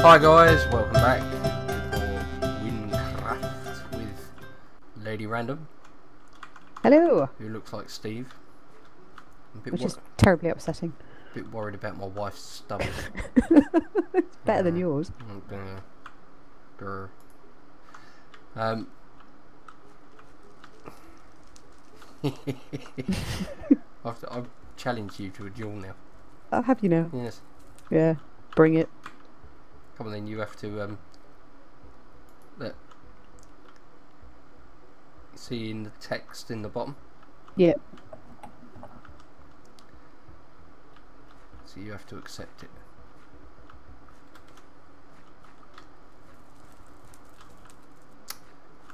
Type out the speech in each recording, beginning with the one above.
Hi guys, welcome back for Wynncraft with Lady Random, Hello, who looks like Steve. I'm a bit, which is terribly upsetting. A bit worried about my wife's stubble. It's better than yours. Grr. Um. I've, I've challenged you to a duel now. I'll have you now. Yes. Yeah, bring it. Come on then, you have to um. Look. See in the text in the bottom. Yeah. So you have to accept it.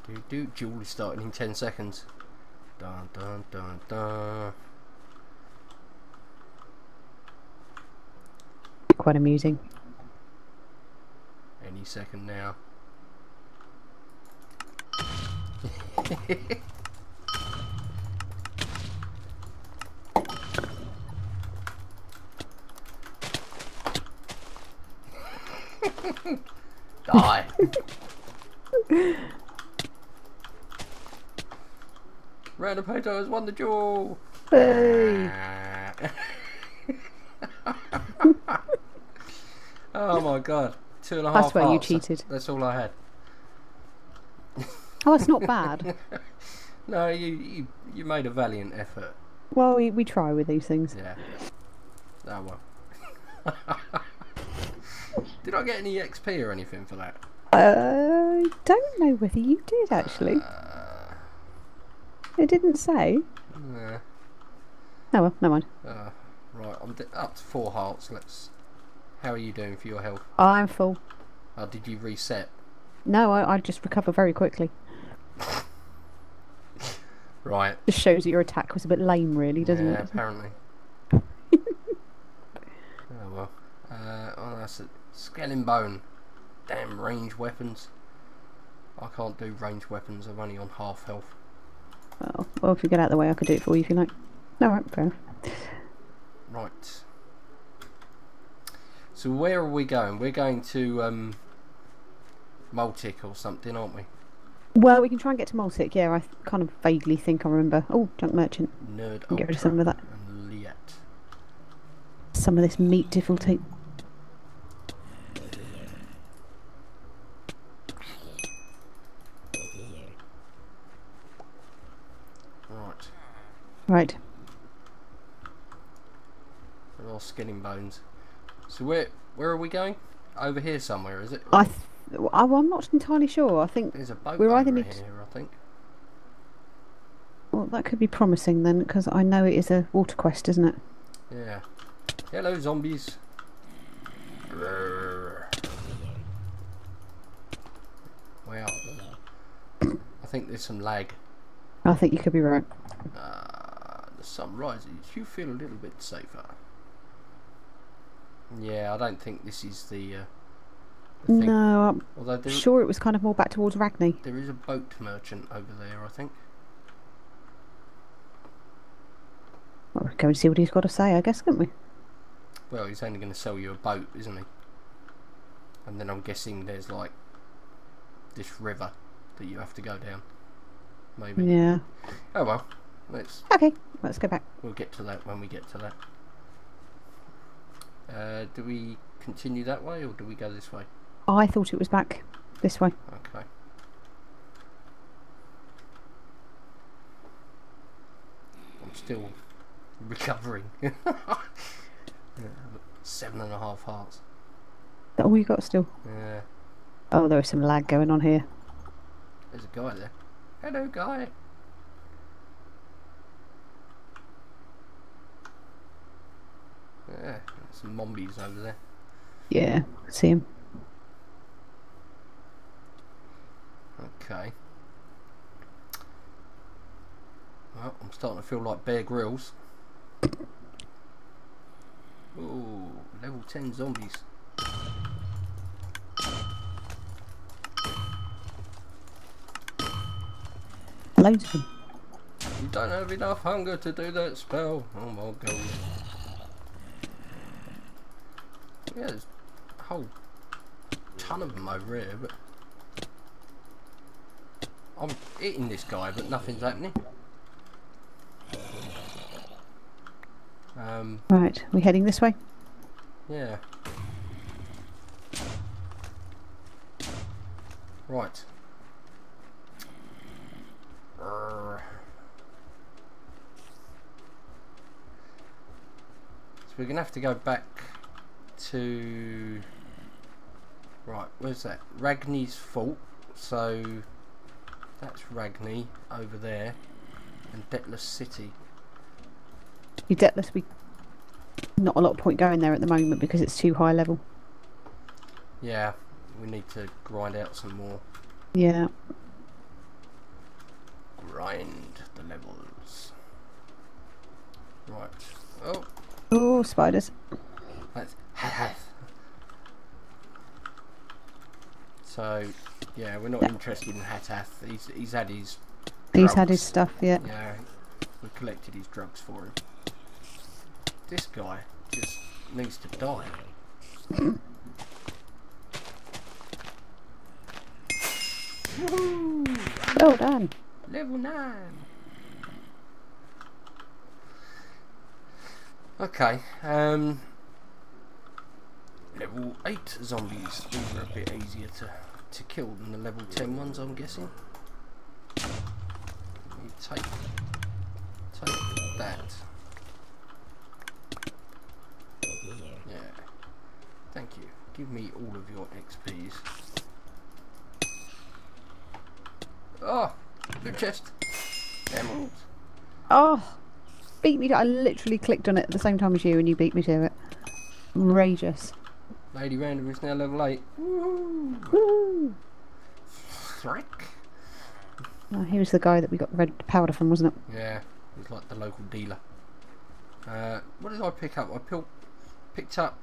Do do duel starting in ten seconds. Dun dun dun dun. Quite amusing. Any second now. Die. Randomhato has won the duel. Hey. oh my god. Two and a half I swear you cheated. That's all I had. Oh, that's not bad. No, you, you you made a valiant effort. well, we, we try with these things. Yeah. Oh well. Did I get any XP or anything for that? I don't know whether you did actually. Uh, It didn't say. nah. Oh well, never mind. Uh, right, I'm up to four hearts. Let's. How are you doing for your health? I'm full. Oh, did you reset? No, I, I just recover very quickly. Right. Just shows that your attack was a bit lame, really, doesn't yeah, it? apparently. oh well. Uh, oh, that's a skeleton bone. Damn range weapons. I can't do range weapons. I'm only on half health. Well, well, if you get out of the way, I could do it for you if you like. All right, fair enough. Right. So where are we going? We're going to um, Maltic or something, aren't we? Well, we can try and get to Maltic. Yeah, I kind of vaguely think I remember. Oh, junk merchant. Nerd Get rid of some of that. and Liet. Some of this meat difficulty. Right. Right. Are all skinning bones. So where where are we going? Over here somewhere, is it? I, th- I well, I'm not entirely sure. I think There's a boat we're over either need- here, I think. well, that could be promising then, because I know it is a water quest, isn't it? Yeah. Hello, zombies. Wow. I think there's some lag. I think you could be right. Uh, the sun rises. You feel a little bit safer. Yeah, I don't think this is the, uh, the thing. No, I'm Although there, sure it was kind of more back towards Ragni. there is a boat merchant over there, I think. Well, we'll go and see what he's got to say, I guess, can't we? Well, he's only going to sell you a boat, isn't he? And then I'm guessing there's like this river that you have to go down. Maybe. Yeah. Oh well. Let's Okay, let's go back. we'll get to that when we get to that. Uh, do we continue that way or do we go this way? I thought it was back this way. Okay. I'm still recovering. Seven and a half hearts. Is that all you got still? Yeah. Oh, there is some lag going on here. There's a guy there. Hello, guy. Yeah, some mombies over there. Yeah, see him. Okay. Well, I'm starting to feel like Bear Grylls. Ooh, level 10 zombies. Loads of them. You don't have enough hunger to do that spell. Oh my god. Yeah, there's a whole ton of them over here, but I'm eating this guy, but nothing's happening. Um, Right, we heading this way? yeah. Right. So we're gonna have to go back to right. Where's that? Ragni's fault. So that's Ragni over there, and Detlas City. You Detlas, we not a lot of point going there at the moment because it's too high level. Yeah, we need to grind out some more. Yeah. Grind the levels. Right. Oh, Oh, spiders. that's So, yeah, we're not Yeah. interested in Hatath. He's he's had his. He's had his stuff, yeah. Yeah, we collected his drugs for him. This guy just needs to die. Woohoo! Well done. Level 9. Okay, um. Level 8 zombies. These are a bit easier to, to kill than the level 10 ones, I'm guessing. You take. Take that. Yeah. Thank you. Give me all of your XPs. Oh! Good chest. Emeralds. Oh, beat me to I literally clicked on it at the same time as you and you beat me to it. Outrageous. Lady Random is now level 8. Woo! Woo! Thrack. Oh, he was the guy that we got red powder from, wasn't it? Yeah, he's like the local dealer. Uh, what did I pick up? I pil- picked up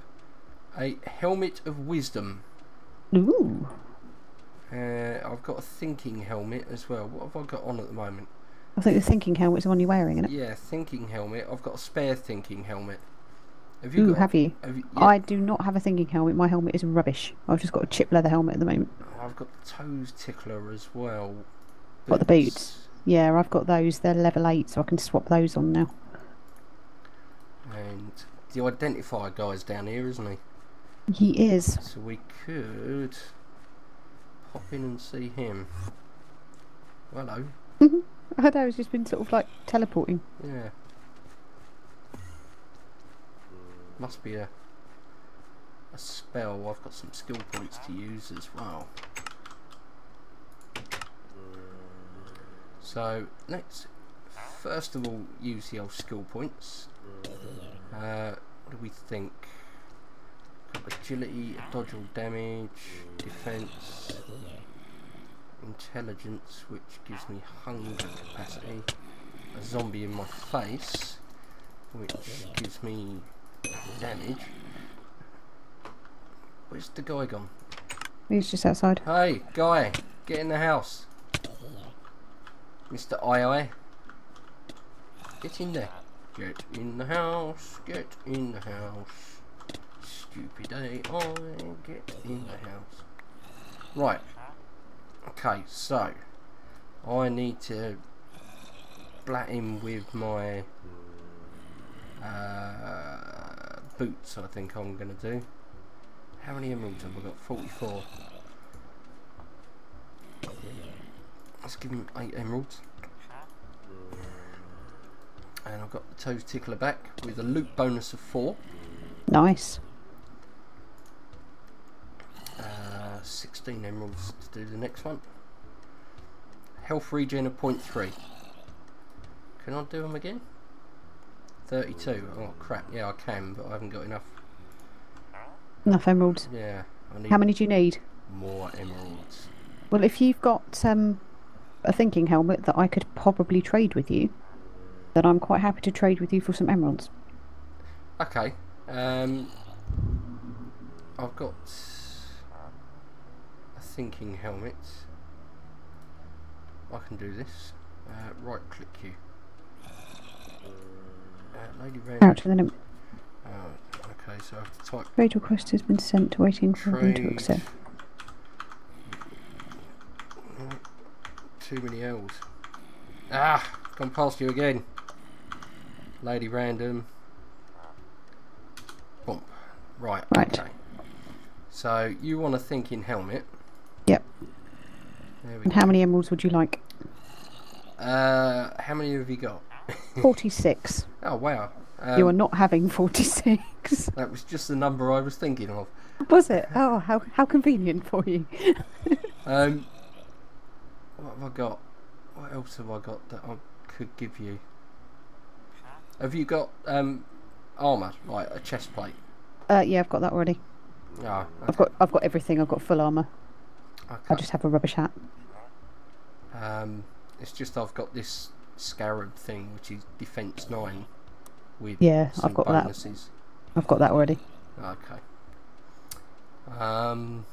a helmet of wisdom. Ooh. Uh, I've got a thinking helmet as well. What have I got on at the moment? I think the thinking helmet's the one you're wearing, isn't it? Yeah, thinking helmet. I've got a spare thinking helmet. Have you Ooh, got? have you? have you yeah, I do not have a thinking helmet. My helmet is rubbish. I've just got a chip leather helmet at the moment. I've got the toes tickler as well. What, the boots? Yeah, I've got those. They're level 8, so I can swap those on now. And the identifier guy's down here, isn't he? He is. So we could pop in and see him. Hello. Mm-hmm. I know, it's just been sort of like teleporting. Yeah. Must be a a spell. I've got some skill points to use as well. So let's first of all use the old skill points. Uh, what do we think? Agility, dodge all damage, defense, intelligence, which gives me hunger capacity, a zombie in my face, which gives me damage. Where's the guy gone? He's just outside. Hey, guy, get in the house. Mr. II. Get in there. Get in the house. Get in the house. Stupid AI. Get in the house. Right. Okay, so. I need to blat him with my uh, boots, I think I'm going to do. How many emeralds have I got? 44. Let's give him 8 emeralds. And I've got the toes tickler back with a loot bonus of 4. Nice. Uh, 16 emeralds to do the next one. Health regen of 0.3. Can I do them again? 32. Oh crap, yeah I can, but I haven't got enough. Enough emeralds. Yeah, I need How many do you need? more emeralds. Well, if you've got um, a thinking helmet that I could probably trade with you, then I'm quite happy to trade with you for some emeralds. Okay. Um, I've got a thinking helmet. I can do this. Uh, right click you thank you very. Out for the limit. Okay, so I have to type. Radioquest request has been sent, waiting for them to accept. Too many L's. Ah! Gone past you again. Lady random. Bump. Right, right. okay. So you want a thinking helmet. Yep. and go. how many emeralds would you like? Uh, how many have you got? 46. Oh wow. Um, you are not having 46. That was just the number I was thinking of. Was it? Oh, how, how convenient for you. Um, what have I got? What else have I got that I could give you? Have you got um, armor, like a chest plate? Uh, yeah, I've got that already. Ah, I've got I've got everything. I've got full armor. Okay. I just have a rubbish hat. Um, it's just I've got this scarab thing, which is defense nine, with Yeah, I've got that. I've got that already. Okay. Um,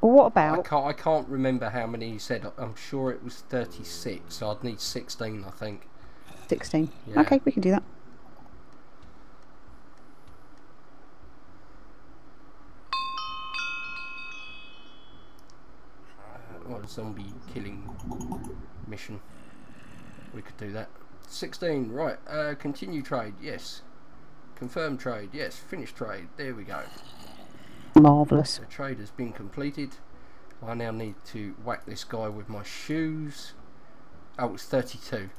Well, what I about? can't. I can't remember how many you said. I'm sure it was 36. So I'd need 16, I think. 16. Yeah. Okay, we can do that. or zombie killing mission. We could do that. 16, right. Uh, continue trade, yes. Confirm trade, yes. Finish trade, there we go. Marvellous. The trade has been completed. I now need to whack this guy with my shoes. Oh, it's 32.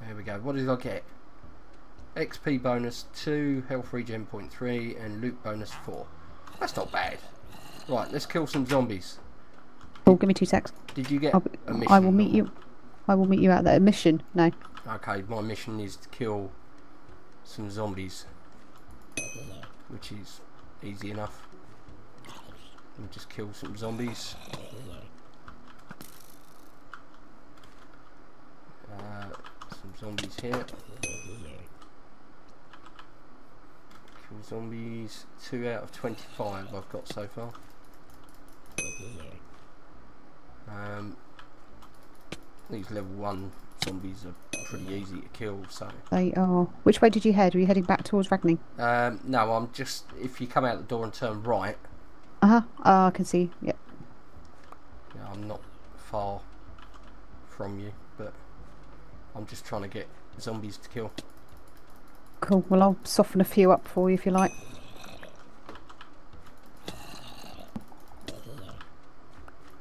There we go. What did I get? XP bonus 2, health regen point 3, and loot bonus 4. That's not bad. Right, let's kill some zombies. Oh, give me two secs. Did you get I'll, a mission? I will meet you. I will meet you at that mission. No. Okay, my mission is to kill some zombies, which is easy enough. We'll just kill some zombies. Uh, some zombies here. Zombies. Two out of twenty-five I've got so far. Um, these level one zombies are pretty easy to kill, so They are. Which way did you head? Were you heading back towards Ragni? um, no, I'm just if you come out the door and turn right, Uh huh. Ah, I can see. Yep. know, I'm not far from you, but I'm just trying to get zombies to kill. Cool. Well, I'll soften a few up for you if you like.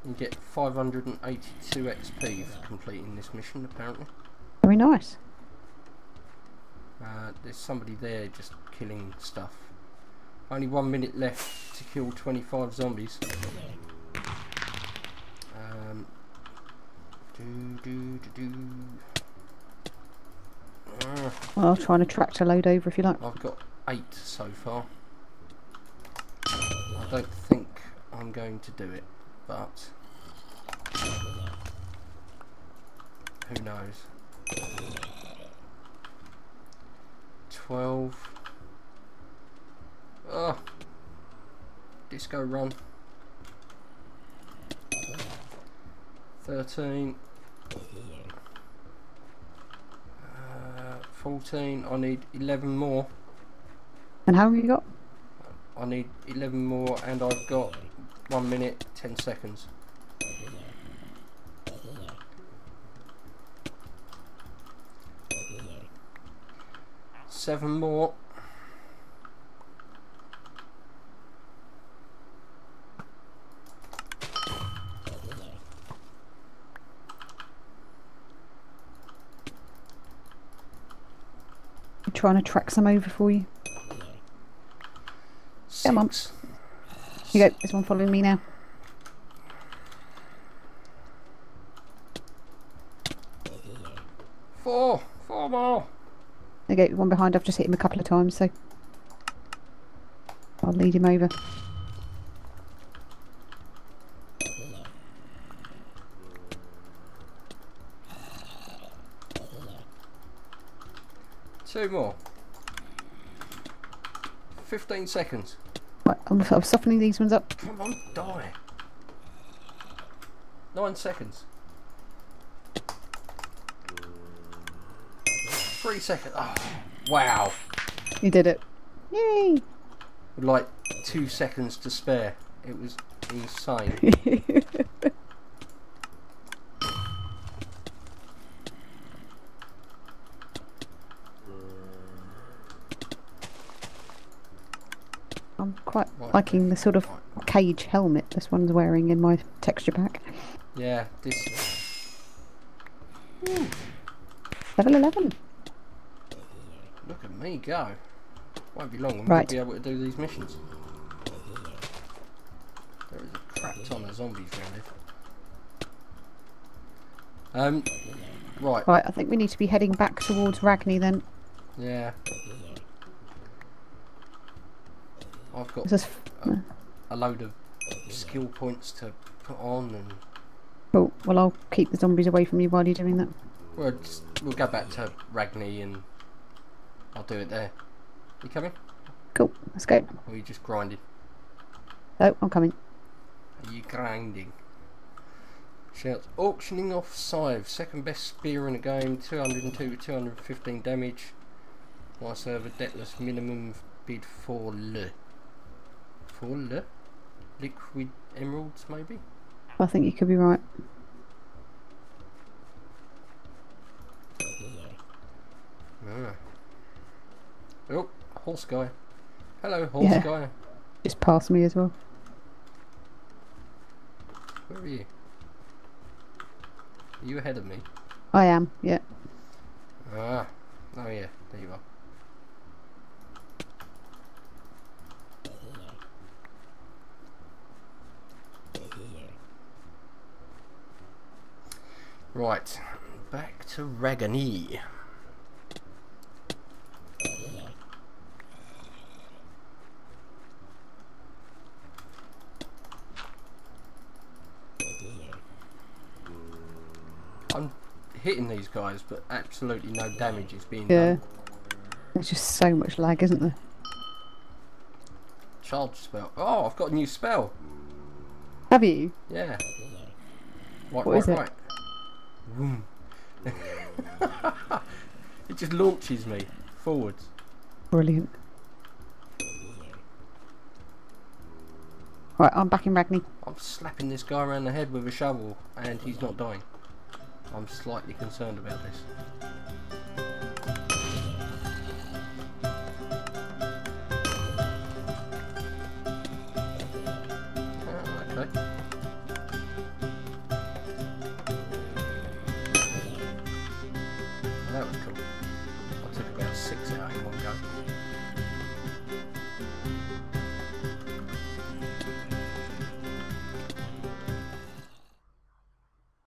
You get 582 XP for completing this mission, apparently. Very nice. Uh, there's somebody there just killing stuff. Only one minute left to kill 25 zombies. Um, do, do, do, do. Well, I'll try and attract a load over if you like. I've got eight so far. I don't think I'm going to do it, but who knows? Twelve. Oh, disco run. Thirteen. Uh, Fourteen. I need eleven more. And how have you got? I need 11 more and I've got 1 minute 10 seconds. Seven more. I'm trying to track some over for you. Come on. Here you go. Is one following me now? Four. Four more. There you go. One behind. I've just hit him a couple of times, so I'll lead him over. Two more. 15 seconds. Right, I'm, I'm softening these ones up. Come on, die. Nine seconds. Three seconds. Oh, wow. You did it. Yay! With like two seconds to spare. It was insane. I'm quite liking the sort of cage helmet this one's wearing in my texture pack. Yeah, this. Level 11. Look at me go. Won't be long. We'll Right. be able to do these missions. There is a crap ton of zombies around here. Um. Right. Right, I think we need to be heading back towards Ragni then. Yeah. I've got is a load of skill points to put on, and cool. Well, I'll keep the zombies away from you while you're doing that. we'll just, we'll go back to Ragni, and I'll do it there. You coming? Cool, let's go. Or are you just grinding? Oh, I'm coming. Are you grinding? Shouts auctioning off Scythe, second best spear in the game, 202 to 215 damage. My server debtless minimum bid for le. For le? Liquid emeralds maybe? I think you could be right. Ah. Oh, horse guy. Hello, horse Yeah. guy. Just past me as well. Where are you? Are you ahead of me? I am, yeah. Ah. Oh yeah, there you are. Right, back to Ragni. I'm hitting these guys, but absolutely no damage is being Yeah. done. There's just so much lag, isn't there? Charge spell. Oh, I've got a new spell. Have you? Yeah. Right, What right, is it? right. Vroom. it just launches me forwards. Brilliant. Right, I'm back in Ragni. I'm slapping this guy around the head with a shovel and he's not dying. I'm slightly concerned about this.